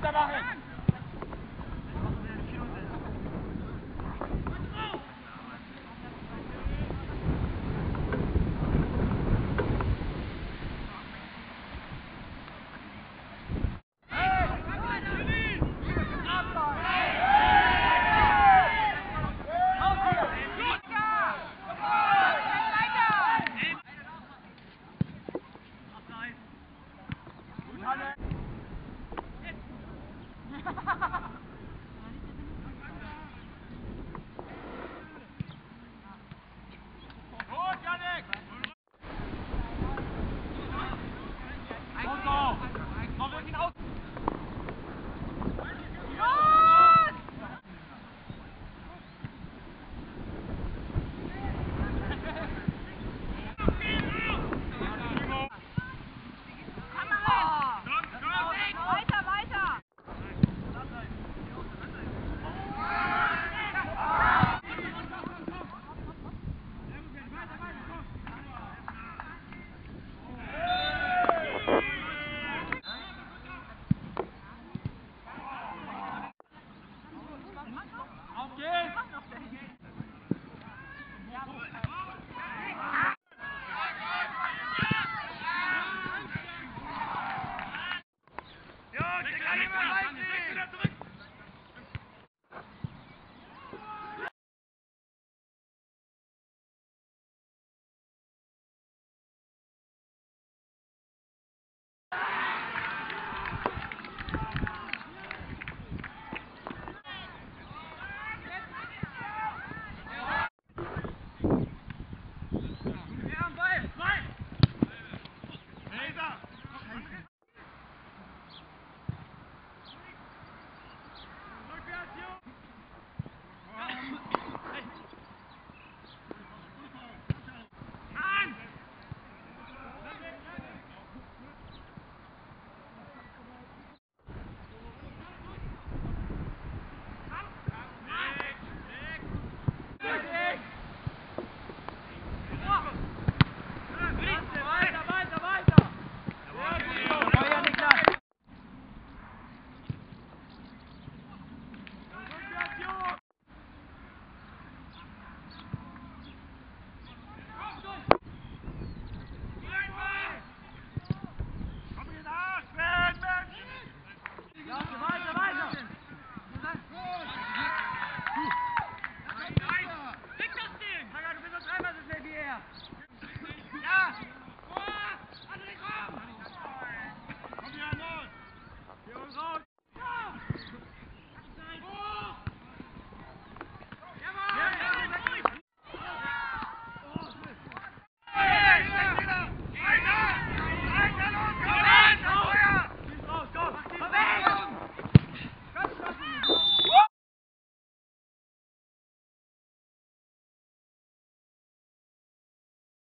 machen, langsam machen. Hanne! Yardım,